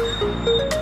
Música